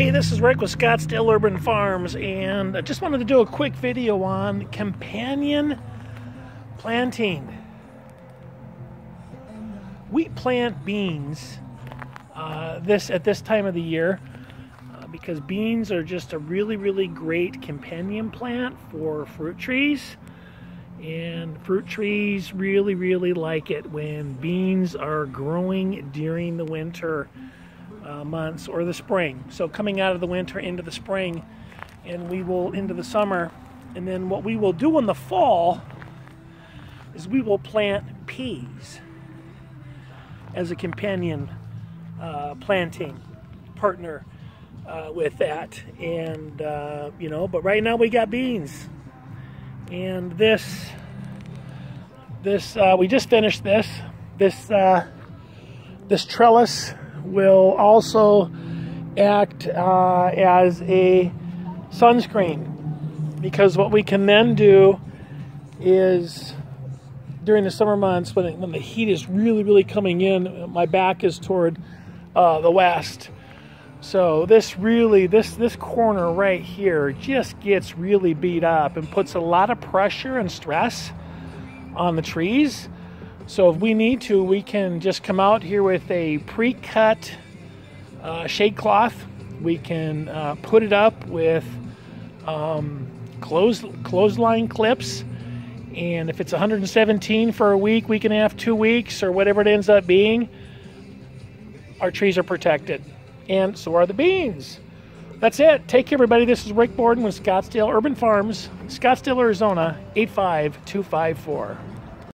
Hey, this is Rick with Scottsdale Urban Farms, and I just wanted to do a quick video on companion planting. We plant beans uh, this at this time of the year uh, because beans are just a really, really great companion plant for fruit trees. And fruit trees really, really like it when beans are growing during the winter uh, months or the spring. So coming out of the winter into the spring, and we will into the summer. And then what we will do in the fall is we will plant peas as a companion uh, planting partner uh, with that. And, uh, you know, but right now we got beans. And this, this, uh, we just finished this. This, uh, this trellis will also act uh, as a sunscreen. Because what we can then do is during the summer months when, when the heat is really really coming in my back is toward uh, the west. So this really this this corner right here just gets really beat up and puts a lot of pressure and stress on the trees so if we need to, we can just come out here with a pre-cut uh, shade cloth. We can uh, put it up with um, clothes, clothesline clips. And if it's 117 for a week, week and a half, two weeks, or whatever it ends up being, our trees are protected. And so are the beans. That's it. Take care, everybody. This is Rick Borden with Scottsdale Urban Farms, Scottsdale, Arizona, 85254.